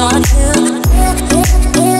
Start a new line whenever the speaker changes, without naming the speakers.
until